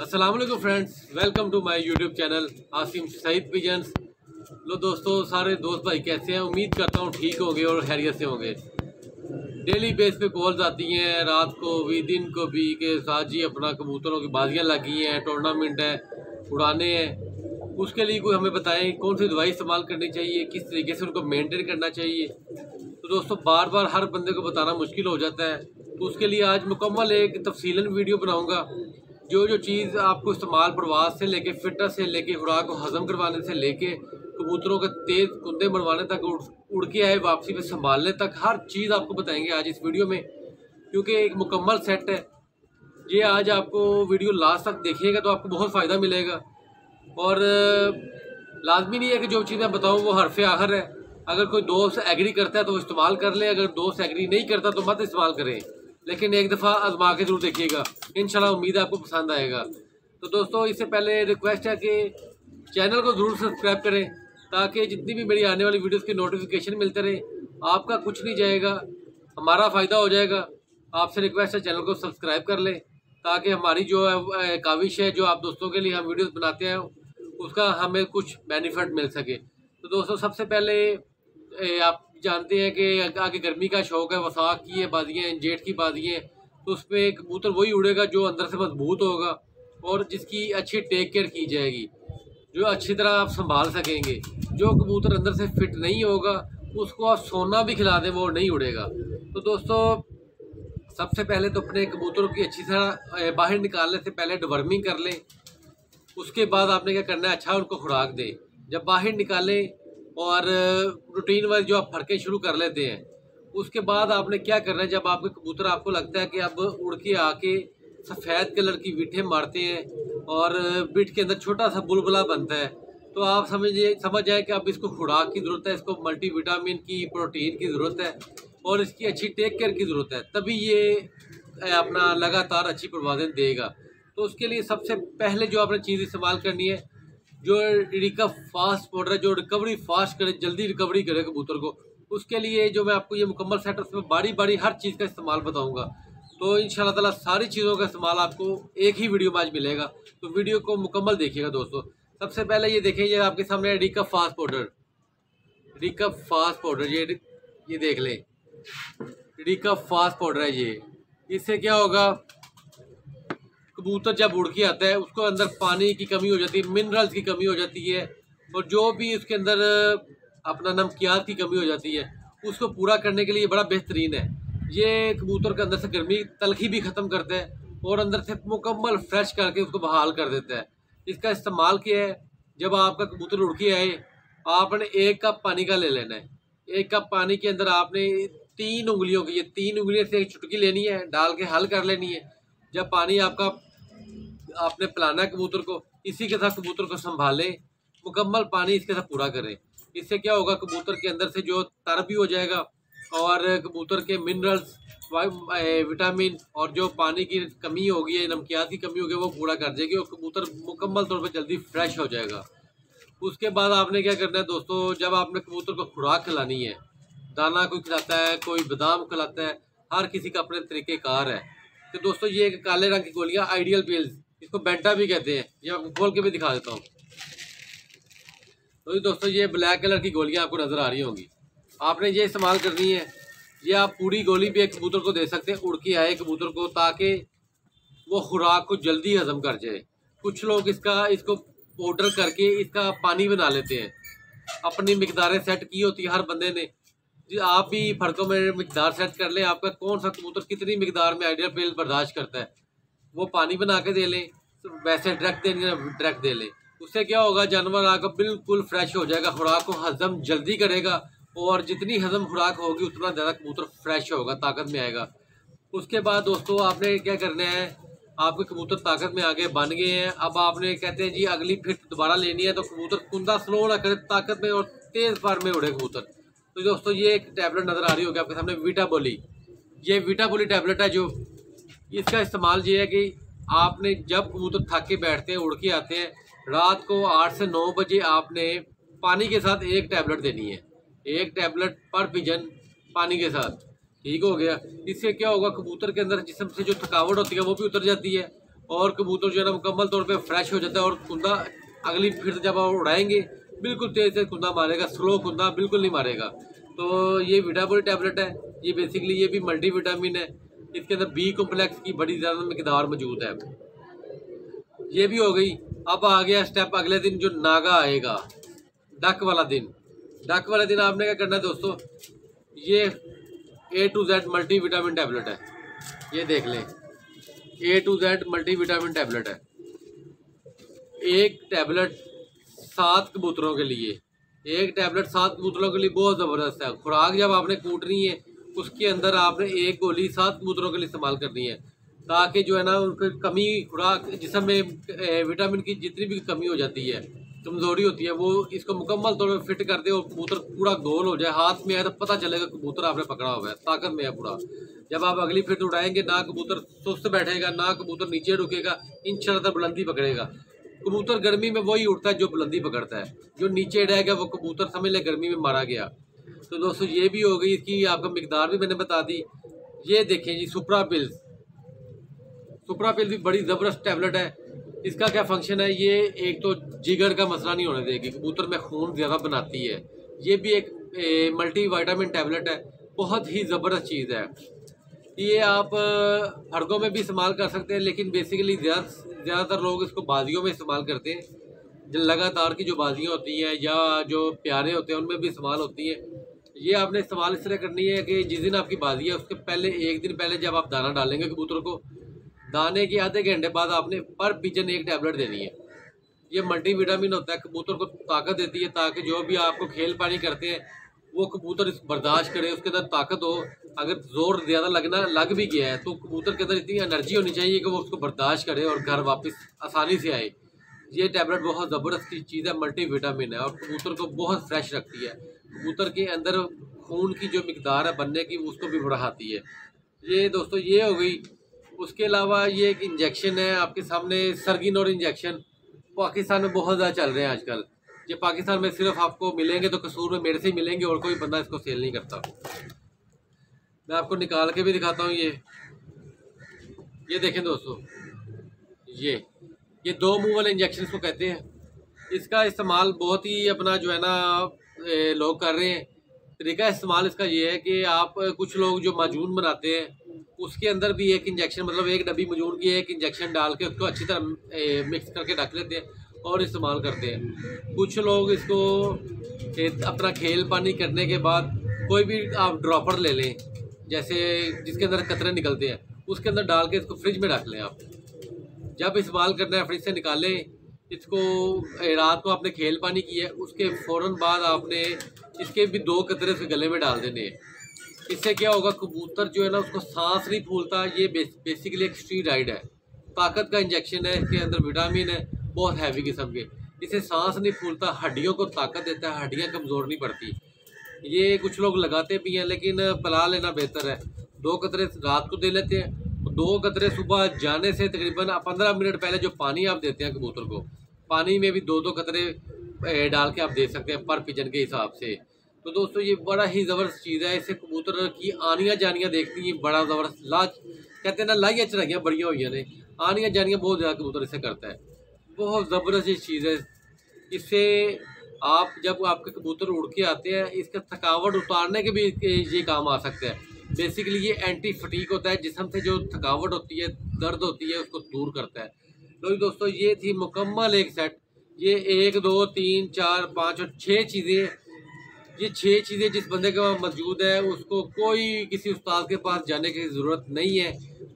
वालेकुम friends welcome to my YouTube channel Asim Saeed pigeons लो दोस्तों सारे दोस्त भाई कैसे हैं उम्मीद करता हूँ ठीक होंगे और खैरियत से होंगे डेली बेस पे कॉल्स आती हैं रात को भी दिन को भी के साथ जी अपना कबूतरों की बाजियाँ लगी हैं टूर्नामेंट है उड़ाने हैं उसके लिए कोई हमें बताएँ कौन सी दवाई इस्तेमाल करनी चाहिए किस तरीके से उनको मेंटेन करना चाहिए तो दोस्तों बार बार हर बंदे को बताना मुश्किल हो जाता है तो उसके लिए आज मुकम्मल एक तफसीला वीडियो बनाऊँगा जो जो चीज़ आपको इस्तेमाल प्रवास से लेके फिटनेस से लेके खुराक को हजम करवाने से लेके कबूतरों के तेज़ कुंदे बनवाने तक उड़ उड़ के आए, वापसी में संभालने तक, हर चीज़ आपको बताएँगे आज इस वीडियो में, क्योंकि एक मुकम्मल सेट है। ये आज आपको वीडियो लास्ट तक देखिएगा तो आपको बहुत फ़ायदा मिलेगा। और, लाजमी नहीं है कि जो चीज़ मैं बताऊँ वो हरफ आखिर है। अगर कोई दोस्त एग्री करता है तो इस्तेमाल कर ले, अगर दोस्त एग्री नहीं करता तो मत इस्तेमाल करें। लेकिन एक दफ़ा आजमा के ज़रूर देखिएगा। इन उम्मीद आपको पसंद आएगा। तो दोस्तों, इससे पहले रिक्वेस्ट है कि चैनल को ज़रूर सब्सक्राइब करें, ताकि जितनी भी मेरी आने वाली वीडियोस की नोटिफिकेशन मिलते रहे, आपका कुछ नहीं जाएगा, हमारा फ़ायदा हो जाएगा। आपसे रिक्वेस्ट है चैनल को सब्सक्राइब कर लें, ताकि हमारी जो है काविश है, जो आप दोस्तों के लिए हम वीडियोस बनाते हैं, उसका हमें कुछ बेनिफिट मिल सके। तो दोस्तों, सबसे पहले आप जानते हैं कि आगे गर्मी का शौक है, वसाख की है, बाजियाँ हैं जेठ की बाजियाँ हैं तो उस पर कबूतर वही उड़ेगा जो अंदर से मज़बूत होगा और जिसकी अच्छी टेक केयर की जाएगी, जो अच्छी तरह आप संभाल सकेंगे। जो कबूतर अंदर से फिट नहीं होगा, उसको आप सोना भी खिला दें, वो नहीं उड़ेगा। तो दोस्तों, सबसे पहले तो अपने कबूतरों की अच्छी तरह बाहर निकालने से पहले डवर्मिंग कर लें। उसके बाद आपने क्या करना है अच्छा उनको खुराक दें। जब बाहर निकालें और रूटीन वाइज जो आप फड़के शुरू कर लेते हैं, उसके बाद आपने क्या करना है, जब आपके कबूतर आपको लगता है कि अब उड़ के आके सफ़ेद कलर की बिठे मारते हैं और बिठ के अंदर छोटा सा बुलबुला बनता है तो आप समझिए, समझ जाए कि अब इसको खुराक की ज़रूरत है, इसको मल्टीविटामिन की प्रोटीन की ज़रूरत है और इसकी अच्छी टेक केयर की ज़रूरत है, तभी ये अपना लगातार अच्छी परवाजें देगा। तो उसके लिए सबसे पहले जो आपने चीज़ इस्तेमाल करनी है जो रिकव फास्ट पाउडर है, जो रिकवरी फास्ट करे, जल्दी रिकवरी करे कबूतर को। उसके लिए जो मैं आपको ये मुकम्मल सेट उसमें बारी बारी हर चीज़ का इस्तेमाल बताऊँगा। तो इन ताला सारी चीज़ों का इस्तेमाल आपको एक ही वीडियो में आज मिलेगा। तो वीडियो को मुकम्मल देखिएगा दोस्तों। सबसे पहले ये देखें, ये आपके सामने recov fast powder recov fast powder ये ये देख लें। रिकव फास्ट पाउडर है ये। इससे क्या होगा? कबूतर जब उड़ के आता है, उसको अंदर पानी की कमी हो जाती है मिनरल्स की कमी हो जाती है और जो भी उसके अंदर, अपना नमकियात की कमी हो जाती है, उसको पूरा करने के लिए बड़ा बेहतरीन है। ये कबूतर के अंदर से गर्मी, तलखी भी ख़त्म करता है और अंदर से मुकम्मल फ्रेश करके उसको बहाल कर देता है। इसका इस्तेमाल किया है? जब आपका कबूतर उड़ के आए, आपने एक कप पानी का ले लेना है। एक कप पानी के अंदर आपने तीन उंगलियों की, ये तीन उंगलियों से एक चुटकी लेनी है, डाल के हल कर लेनी है। जब पानी आपका आपने पिलाना कबूतर को? इसी के साथ कबूतर को संभालें, मुकम्मल पानी इसके साथ पूरा करें। इससे क्या होगा, कबूतर के अंदर से जो तर भी हो जाएगा और कबूतर के मिनरल्स विटामिन और जो पानी की कमी होगी नमकियात की कमी होगी, वो पूरा कर देगी और कबूतर मुकम्मल तौर पर जल्दी फ्रेश हो जाएगा। उसके बाद आपने क्या करना है दोस्तों, जब आपने कबूतर को खुराक खिलानी है, दाना कोई खिलाता है, कोई बादाम खिलाता है, हर किसी का अपने तरीके कार है। तो दोस्तों, ये काले रंग की गोलियाँ, आइडियल पिल्स इसको बेंटा भी कहते हैं। ये खोल के भी दिखा देता हूँ। तो दोस्तों, ये ब्लैक कलर की गोलियाँ आपको नज़र आ रही होंगी। आपने ये इस्तेमाल करनी है। ये आप पूरी गोली भी एक कबूतर को दे सकते हैं उड़ के आए कबूतर को, ताकि वो खुराक को जल्दी हजम कर जाए। कुछ लोग इसका, इसको पाउडर करके इसका पानी बना लेते हैं। अपनी मकदारें सेट की होती है हर बंदे ने। जी, आप भी फर्कों में मकदार सेट कर लें। आपका कौन सा कबूतर कितनी मकदार में आइडियल पेल बर्दाश्त करता है? वो पानी बना के दे लें तो वैसे डायरेक्ट देंगे डायरेक्ट दे लें। उससे क्या होगा, जानवर आकर बिल्कुल फ्रेश हो जाएगा, खुराक को हजम जल्दी करेगा और जितनी हजम खुराक होगी, उतना ज़्यादा कबूतर फ्रेश होगा, ताकत में आएगा। उसके बाद दोस्तों, आपने क्या करना है? आपके कबूतर ताकत में आगे बन गए हैं। अब आपने कहते हैं जी, अगली फिट दोबारा लेनी है तो कबूतर कुंदा स्लो ना करे, ताकत में और तेज़ पार में उड़े कबूतर। तो दोस्तों, ये एक टैबलेट नज़र आ रही होगी, आपके सामने वीटा बोली ये वीटा बोली टैबलेट है जो इसका इस्तेमाल ये है कि आपने जब कबूतर थक के बैठते हैं, उड़ के आते हैं, रात को आठ से नौ बजे आपने पानी के साथ एक टैबलेट देनी है। एक टैबलेट पर पिजन पानी के साथ। ठीक हो गया। इससे क्या होगा, कबूतर के अंदर जिसम से जो थकावट होती है, वो भी उतर जाती है और कबूतर जो है ना, मुकम्मल तौर पे फ्रेश हो जाता है और कुंदा अगली फिर जब आप उड़ाएँगे, बिल्कुल तेज़ से कुंदा मारेगा स्लो कुंदा बिल्कुल नहीं मारेगा। तो ये विटाबोल टैबलेट है, ये बेसिकली ये भी मल्टी विटामिन है। इसके अंदर बी कॉम्प्लेक्स की बड़ी ज़्यादा मकदार मौजूद है। ये भी हो गई। अब आ गया स्टेप अगले दिन जो नागा आएगा। डक वाला दिन। डक वाले दिन आपने क्या करना है दोस्तों? ये A to Z multivitamin tablet है। ये देख लें। A to Z multivitamin tablet है। एक टैबलेट सात कबूतरों के लिए। एक टैबलेट सात कबूतरों के लिए बहुत ज़बरदस्त है। खुराक जब आपने कूटनी है उसके अंदर आपने एक गोली सात कबूतरों के लिए इस्तेमाल करनी है, ताकि जो है ना उनकी कमी, खुराक जिसम में विटामिन की जितनी भी कमी हो जाती है, कमज़ोरी होती है, वो इसको मुकम्मल तौर पर फिट कर दे और कबूतर पूरा गोल हो जाए, हाथ में आए तो पता चलेगा कबूतर आपने पकड़ा हुआ है, ताकत में है पूरा। जब आप अगली फिट उड़ाएँगे, ना कबूतर सुस्त बैठेगा, ना कबूतर नीचे रुकेगा, इन बुलंदी पकड़ेगा। कबूतर गर्मी में वही उड़ता है जो बुलंदी पकड़ता है, जो नीचे रहेगा वो कबूतर समझ ले गर्मी में मारा गया। तो दोस्तों, ये भी हो गई इसकी आपका मकदार भी मैंने बता दी। ये देखें जी, सुपरा पिल्स सुपरा पिल भी बड़ी ज़बरदस्त टैबलेट है। इसका क्या फ़ंक्शन है? ये एक तो जिगर का मसला नहीं होने देगी। कबूतर में खून ज़्यादा बनाती है। ये भी एक मल्टी वाइटामिन टैबलेट है। बहुत ही ज़बरदस्त चीज़ है। ये आप फर्गों में भी इस्तेमाल कर सकते हैं, लेकिन बेसिकली ज़्यादा, ज़्यादातर लोग इसको बाजियों में इस्तेमाल करते हैं। लगातार की जो बाजियाँ होती हैं या जो प्यारे होते हैं, उनमें भी इस्तेमाल होती हैं। ये आपने इस्तेमाल इस तरह करनी है कि जिस दिन आपकी बाजी है, उसके पहले, एक दिन पहले जब आप दाना डालेंगे कबूतर को, दाने के आधे घंटे बाद आपने पर पिजन एक टैबलेट देनी है। ये मल्टी विटामिन होता है, कबूतर को ताकत देती है ताकि जो भी आपको खेल पानी करते हैं, वो कबूतर बर्दाश्त करे, उसके अंदर ताकत हो। अगर ज़ोर ज़्यादा लगना, लग भी गया है तो कबूतर के अंदर इतनी एनर्जी होनी चाहिए कि वो उसको बर्दाश्त करे और घर वापस आसानी से आए। ये टैबलेट बहुत ज़बरदस्त चीज़ है मल्टी विटामिन है और कबूतर को बहुत फ्रेश रखती है। कबूतर के अंदर खून की जो मकदार है बनने की, उसको भी बढ़ाती है। ये दोस्तों, ये हो गई। उसके अलावा ये एक इंजेक्शन है आपके सामने, सरगिन और इंजेक्शन पाकिस्तान में बहुत ज़्यादा चल रहे हैं आजकल। ये पाकिस्तान में सिर्फ़ आपको मिलेंगे तो कसूर में मेरे से ही मिलेंगे और कोई बंदा इसको सेल नहीं करता। मैं आपको निकाल के भी दिखाता हूँ ये। ये देखें दोस्तों, ये ये दो मुँह वाले इंजेक्शन को कहते हैं। इसका इस्तेमाल बहुत ही अपना जो है ना लोग कर रहे हैं। तरीका इस्तेमाल इसका ये है कि आप कुछ लोग जो माजून बनाते हैं, उसके अंदर भी एक इंजेक्शन मतलब एक डब्बी मजून की एक इंजेक्शन डाल के उसको अच्छी तरह मिक्स करके रख लेते हैं और इस्तेमाल करते हैं। कुछ लोग इसको अपना खेल पानी करने के बाद कोई भी आप ड्रॉपर ले लें, जैसे जिसके अंदर कतरे निकलते हैं, उसके अंदर डाल के इसको फ्रिज में रख लें आप। जब इस्तेमाल करना है फ्रिज से निकालें इसको रात को आपने खेल पानी किया है उसके फ़ौर बाद आपने इसके भी दो कतरे से गले में डाल देने हैं। इससे क्या होगा कबूतर जो है ना उसको सांस नहीं फूलता ये बेस, बेसिकली एक स्टीराइड है। ताकत का इंजेक्शन है इसके अंदर विटामिन है बहुत हैवी किस्म के। इसे सांस नहीं फूलता हड्डियों को ताकत देता है हड्डियाँ कमज़ोर नहीं पड़ती। ये कुछ लोग लगाते भी हैं लेकिन पला लेना बेहतर है। दो कतरे रात को दे लेते हैं। दो कतरे सुबह जाने से तकरीबन पंद्रह मिनट पहले जो पानी आप देते हैं कबूतर को पानी में भी दो दो कतरे डाल के आप दे सकते हैं, पर पिजन के हिसाब से। तो दोस्तों, ये बड़ा ही ज़बरदस्त चीज़ है, इसे कबूतर की आनियाँ जानियाँ देखती हैं, बड़ा ज़बरदस्त लाज, कहते हैं ना, लाइया चढ़ाइयाँ बढ़िया हुई ने आनियाँ जानियाँ बहुत ज़्यादा कबूतर इसे करता है। बहुत ज़बरदस्त ये चीज़ है। इससे आप, जब आपके कबूतर उड़ के आते हैं, इसका थकावट उतारने के भी ये काम आ सकते हैं। बेसिकली ये एंटी फटीक होता है, जिसम से जो थकावट होती है, दर्द होती है, उसको दूर करता है। तो दोस्तों, ये थी मुकम्मल एक सेट ये एक, दो, तीन, चार, पाँच और छः चीज़ें. ये छः चीज़ें जिस बंदे के पास मौजूद है, उसको कोई किसी उस्ताद के पास जाने की ज़रूरत नहीं है.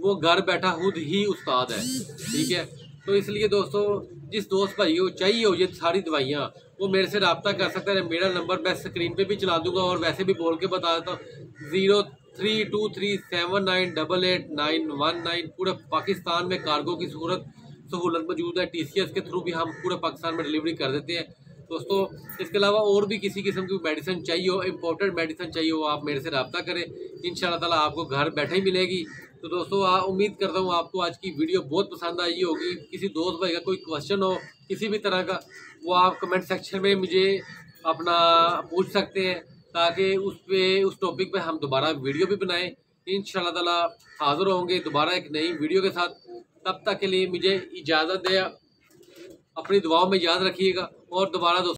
वो घर बैठा खुद ही उस्ताद है. ठीक है? तो इसलिए दोस्तों, जिस दोस्त भाई को चाहिए हो ये सारी दवाइयाँ, वो मेरे से रबता कर सकते हैं. मेरा नंबर मैं स्क्रीन पे भी चला दूँगा और वैसे भी बोल के बता देता हूँ. Zero three two three seven nine double eight nine one nine पूरे पाकिस्तान में कार्गो की सूरत सहूलत मौजूद है टीसीएस के थ्रू भी हम पूरे पाकिस्तान में डिलीवरी कर देते हैं। दोस्तों, इसके अलावा और भी किसी किस्म की मेडिसिन चाहिए हो इम्पोर्टेंट मेडिसिन चाहिए हो, आप मेरे से रबता करें। इन ताला आपको घर बैठे ही मिलेगी। तो दोस्तों उम्मीद करता हूँ आपको आज की वीडियो बहुत पसंद आई होगी। किसी दोस्त भाई का कोई क्वेश्चन हो, किसी भी तरह का, वो आप कमेंट सेक्शन में मुझे अपना पूछ सकते हैं, ताकि उस पर उस टॉपिक पे हम दोबारा वीडियो भी बनाएँ। इन ताला हाज़िर होंगे दोबारा एक नई वीडियो के साथ। तब तक के लिए मुझे इजाज़त दे। अपनी दुआओं में याद रखिएगा। और दोबारा दोस्तों